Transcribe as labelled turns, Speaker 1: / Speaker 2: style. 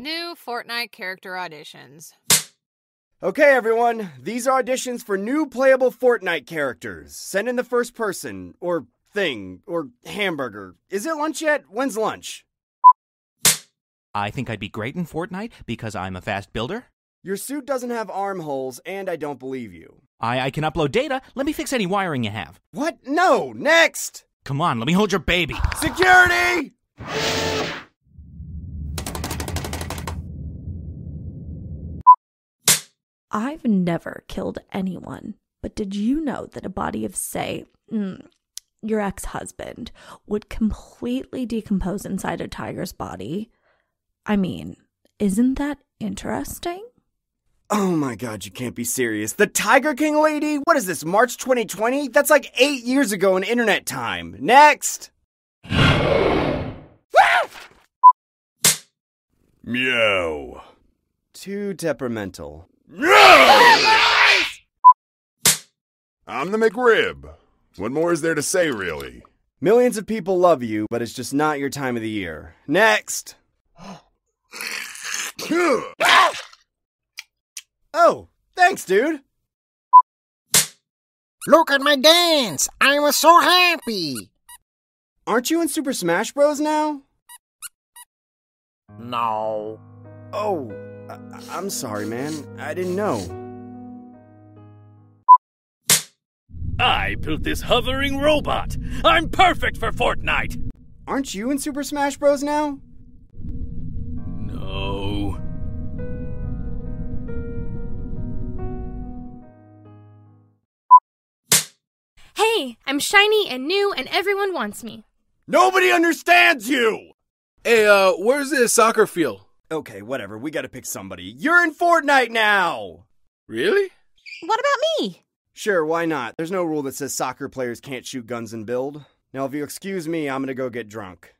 Speaker 1: New Fortnite character auditions.
Speaker 2: Okay, everyone, these are auditions for new playable Fortnite characters. Send in the first person, or thing, or hamburger. Is it lunch yet? When's lunch?
Speaker 3: I think I'd be great in Fortnite because I'm a fast builder.
Speaker 2: Your suit doesn't have armholes, and I don't believe you.
Speaker 3: I, I can upload data. Let me fix any wiring you have.
Speaker 2: What? No! Next!
Speaker 3: Come on, let me hold your baby.
Speaker 2: Security!
Speaker 4: I've never killed anyone, but did you know that a body of, say, mm, your ex husband would completely decompose inside a tiger's body? I mean, isn't that interesting?
Speaker 2: Oh my god, you can't be serious. The Tiger King lady? What is this, March 2020? That's like eight years ago in internet time. Next!
Speaker 5: Meow.
Speaker 2: Too temperamental.
Speaker 5: I'm the McRib. What more is there to say, really?
Speaker 2: Millions of people love you, but it's just not your time of the year. Next! Oh, thanks, dude.
Speaker 6: Look at my dance! I was so happy!
Speaker 2: Aren't you in Super Smash Bros. now?
Speaker 6: No.
Speaker 2: Oh, I- I'm sorry, man. I didn't know.
Speaker 7: I built this hovering robot. I'm perfect for Fortnite.
Speaker 2: Aren't you in Super Smash Bros. now?
Speaker 7: No.
Speaker 8: Hey, I'm shiny and new and everyone wants me.
Speaker 2: Nobody understands you!
Speaker 9: Hey, uh, where's this soccer field?
Speaker 2: Okay, whatever. We gotta pick somebody. You're in Fortnite now!
Speaker 9: Really?
Speaker 10: What about me?
Speaker 2: Sure, why not? There's no rule that says soccer players can't shoot guns and build. Now, if you excuse me, I'm gonna go get drunk.